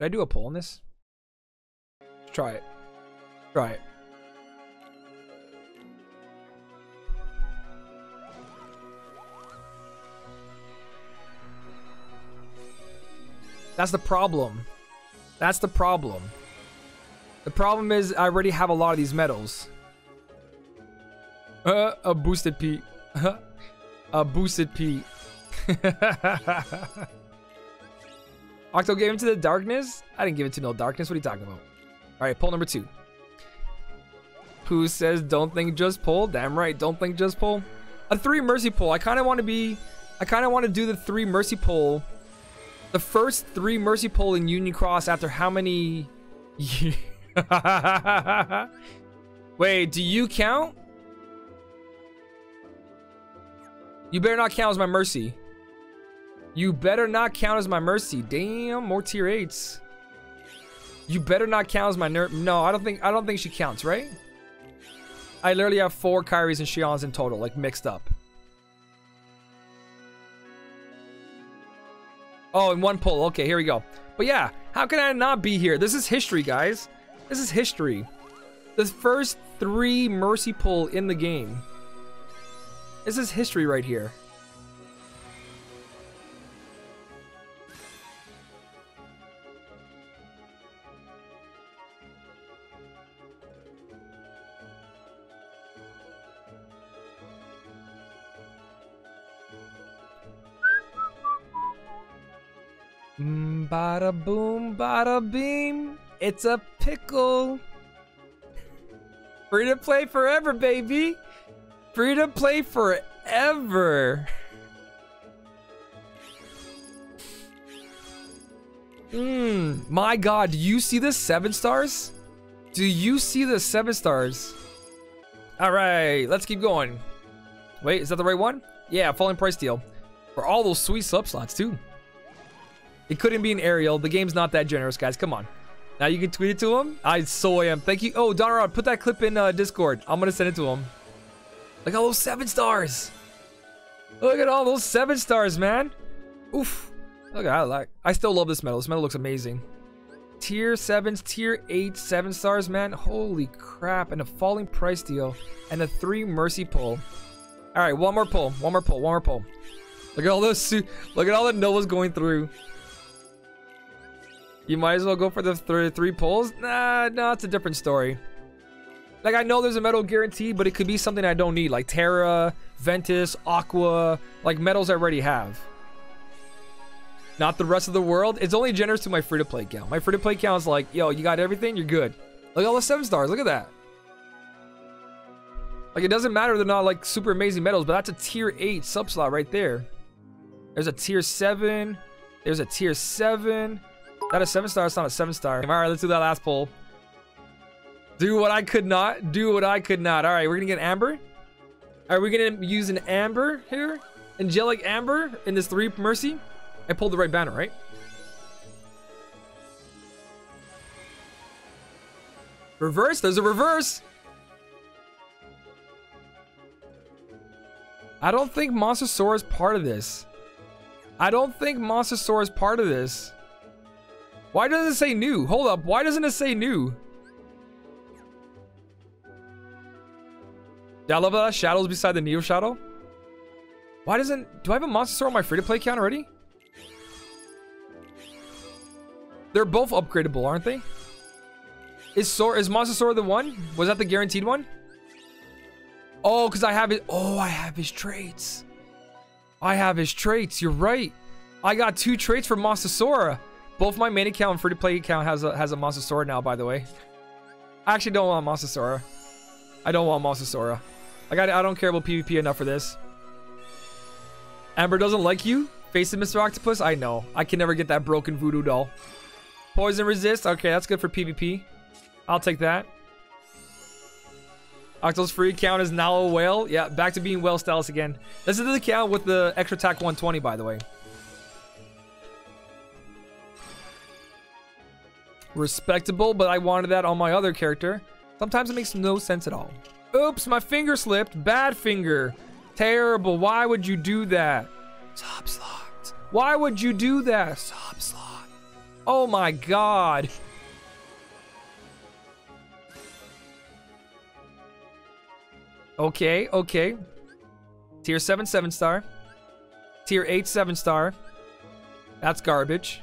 Did I do a pull on this? Let's try it. Try it. That's the problem. That's the problem. The problem is I already have a lot of these medals. Uh, a boosted Pete. a boosted Pete. Octo gave him to the darkness? I didn't give it to no darkness. What are you talking about? All right, pull number two. Who says don't think just pull? Damn right, don't think just pull. A three mercy pull. I kind of want to be, I kind of want to do the three mercy pull. The first three mercy pull in Union Cross after how many? Wait, do you count? You better not count as my mercy. You better not count as my mercy. Damn, more tier eights. You better not count as my ner- No, I don't think I don't think she counts, right? I literally have four Kairis and Xions in total, like mixed up. Oh, in one pull. Okay, here we go. But yeah, how can I not be here? This is history, guys. This is history. The first three Mercy pull in the game. This is history right here. Mm, bada boom, bada beam. It's a pickle. Free to play forever, baby. Free to play forever. Mmm, my god, do you see the seven stars? Do you see the seven stars? All right, let's keep going. Wait, is that the right one? Yeah, falling price deal. For all those sweet sub slots, too. It couldn't be an aerial. The game's not that generous, guys. Come on. Now you can tweet it to him. I so am. Thank you. Oh, Donrod, put that clip in uh, Discord. I'm gonna send it to him. Look at all those seven stars. Look at all those seven stars, man. Oof. Look at I like. I still love this medal. This medal looks amazing. Tier sevens, tier eight, seven stars, man. Holy crap! And a falling price deal, and a three mercy pull. All right, one more pull. One more pull. One more pull. Look at all those. Look at all the Noah's going through. You might as well go for the th three pulls. Nah, no, it's a different story. Like, I know there's a medal guarantee, but it could be something I don't need. Like Terra, Ventus, Aqua. Like, medals I already have. Not the rest of the world. It's only generous to my free-to-play count. My free-to-play count is like, yo, you got everything? You're good. Look at all the 7 stars. Look at that. Like, it doesn't matter they're not, like, super amazing medals, but that's a tier 8 sub slot right there. There's a tier 7. There's a tier 7. That a 7 star? It's not a 7 star. Alright, let's do that last pull. Do what I could not. Do what I could not. All right, we're to get Amber. Are we to use an Amber here? Angelic Amber in this 3 Mercy? I pulled the right banner, right? Reverse? There's a reverse. I don't think Mosasaur is part of this. I don't think Mosasaur is part of this. Why doesn't it say new? Hold up. Why doesn't it say new? Yeah, I love that. Shadows beside the Neo Shadow. Why doesn't... Do I have a Mosasaur on my free-to-play account already? They're both upgradable, aren't they? Is Sor is Mosasaur the one? Was that the guaranteed one? Oh, because I have it. Oh, I have his traits. I have his traits. You're right. I got two traits for Mosasaur. Both my main account and free-to-play account has a has a Mosasaur now, by the way. I actually don't want Mosasaur. I don't want Mosasaur. Like, I, I don't care about PvP enough for this. Amber doesn't like you? Face it, Mr. Octopus? I know. I can never get that broken voodoo doll. Poison resist? Okay, that's good for PvP. I'll take that. Octo's free account is now a whale. Yeah, back to being whale status again. This is the account with the extra attack 120, by the way. Respectable, but I wanted that on my other character. Sometimes it makes no sense at all. Oops, my finger slipped. Bad finger. Terrible. Why would you do that? Sub slot. Why would you do that? Sub slot. Oh my god. Okay, okay. Tier 7, 7 star. Tier 8, 7 star. That's garbage.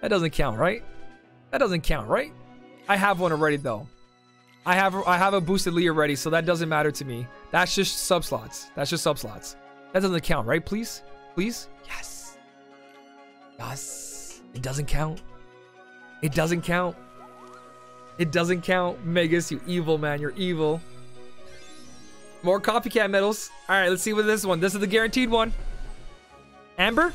That doesn't count, right? That doesn't count, right? I have one already though. I have I have a boosted Lee already, so that doesn't matter to me. That's just sub slots. That's just sub slots. That doesn't count, right? Please? Please? Yes. Yes. It doesn't count. It doesn't count. It doesn't count. Megas, you evil man. You're evil. More copycat medals. Alright, let's see what this one. This is the guaranteed one. Amber?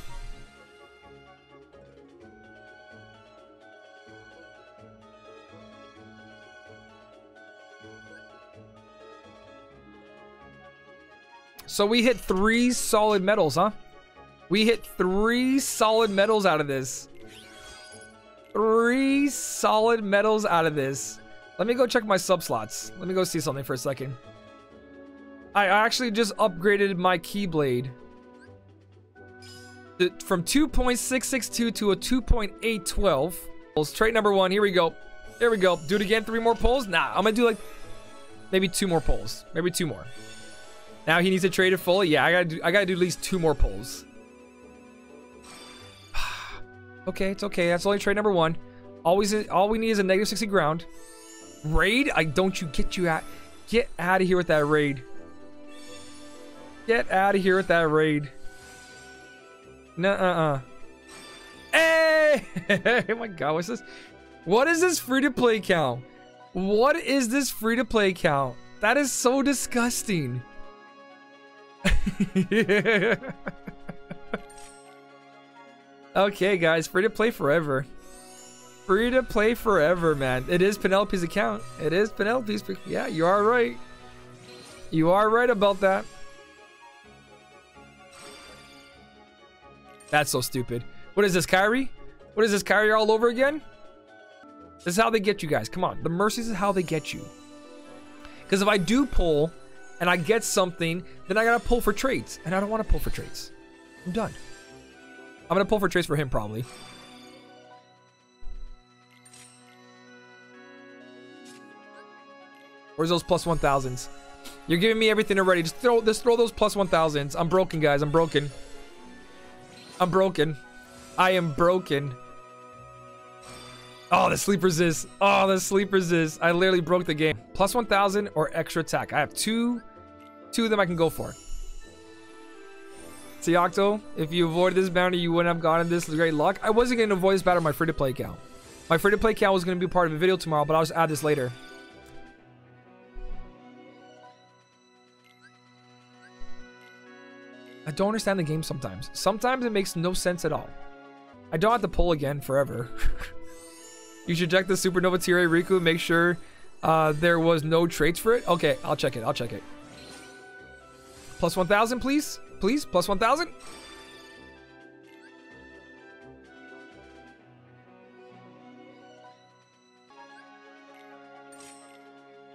So we hit three solid medals, huh? We hit three solid medals out of this. Three solid medals out of this. Let me go check my sub slots. Let me go see something for a second. I actually just upgraded my Keyblade. From 2.662 to a 2.812. Pulls. Trait number one. Here we go. Here we go. Do it again. Three more pulls? Nah, I'm gonna do like maybe two more pulls. Maybe two more. Now he needs to trade it fully. Yeah, I gotta do. I gotta do at least two more pulls. okay, it's okay. That's only trait number one. Always, all we need is a negative sixty ground. Raid? I don't you get you out. Get out of here with that raid. Get out of here with that raid. Nuh uh uh. Hey! oh my god, what's this? What is this free to play count? What is this free to play count? That is so disgusting. okay, guys, free to play forever. Free to play forever, man. It is Penelope's account. It is Penelope's. Yeah, you are right. You are right about that. That's so stupid. What is this, Kairi? What is this, Kairi all over again? This is how they get you guys. Come on. The mercies is how they get you. Because if I do pull and I get something, then I gotta pull for traits. And I don't want to pull for traits. I'm done. I'm gonna pull for traits for him probably. Where's those plus 1000s? You're giving me everything already. Just throw just throw those plus 1000s. I'm broken, guys. I'm broken. I'm broken. I am broken. Oh, the sleep resist. Oh, the sleep resist. I literally broke the game. Plus 1000 or extra attack. I have two, two of them I can go for. See, Octo, if you avoided this bounty, you wouldn't have gotten this great luck. I wasn't going to avoid this bounty on my free-to-play account. My free-to-play account was going to be part of a video tomorrow, but I'll just add this later. I don't understand the game sometimes. Sometimes it makes no sense at all. I don't have to pull again forever. you should check the Supernova Tier Riku. Make sure uh, there was no traits for it. Okay, I'll check it. I'll check it. Plus 1,000, please. Please, plus 1,000.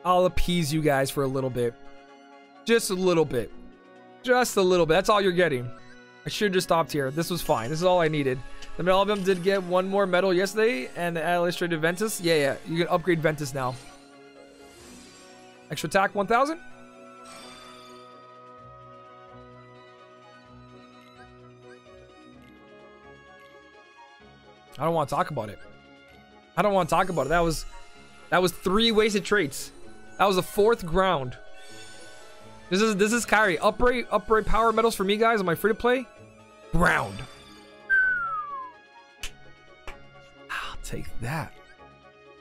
I'll appease you guys for a little bit. Just a little bit. Just a little bit. That's all you're getting. I should have just stopped here. This was fine. This is all I needed. The Album did get one more medal yesterday, and the illustrated Ventus. Yeah, yeah. You can upgrade Ventus now. Extra attack 1000. I don't want to talk about it. I don't want to talk about it. That was that was three wasted traits. That was the fourth ground. This is this is Kairi. Upgrade upgrade power medals for me guys Am I free to play. Ground. I'll take that.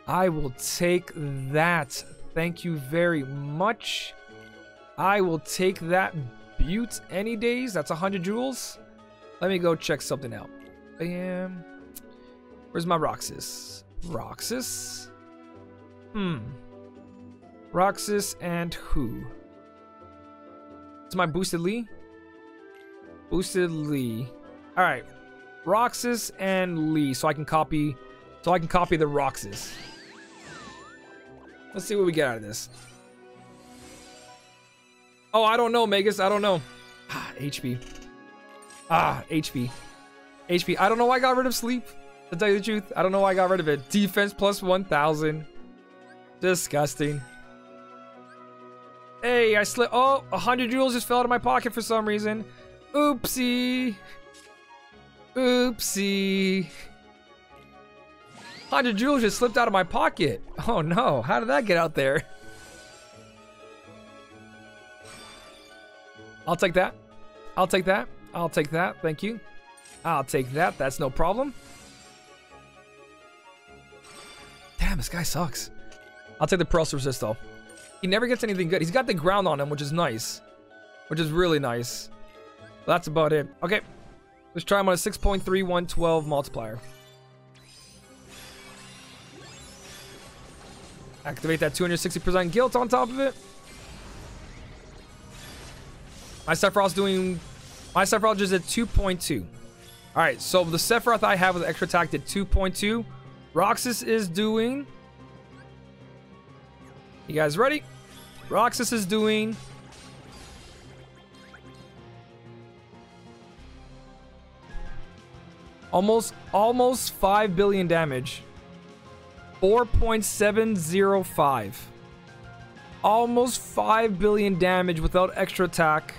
I will take that. Thank you very much. I will take that butte any days. That's 100 jewels. Let me go check something out. Bam. Where's my Roxas? Roxas? Hmm. Roxas and who? It's my boosted Lee? Boosted Lee. Alright. Roxas and Lee. So I can copy so I can copy the Roxas. Let's see what we get out of this. Oh, I don't know, Magus. I don't know. Ah, HP. Ah, HP. HP. I don't know why I got rid of sleep. To tell you the truth, I don't know why I got rid of it. Defense plus 1,000. Disgusting. Hey, I slipped. Oh, 100 jewels just fell out of my pocket for some reason. Oopsie. Oopsie. 100 jewels just slipped out of my pocket. Oh no, how did that get out there? I'll take that. I'll take that. I'll take that. Thank you. I'll take that. That's no problem. Damn, this guy sucks. I'll take the Pearl's Resist though. He never gets anything good. He's got the ground on him, which is nice. Which is really nice. That's about it. Okay. Let's try him on a 6.3112 multiplier. Activate that 260% guilt on top of it. My Sephiroth's doing... My Sephiroth just at 2.2. Alright, so the Sephiroth I have with extra attack at 2.2. Roxas is doing... You guys ready? Roxas is doing... Almost, almost 5 billion damage. 4.705. Almost 5 billion damage without extra attack.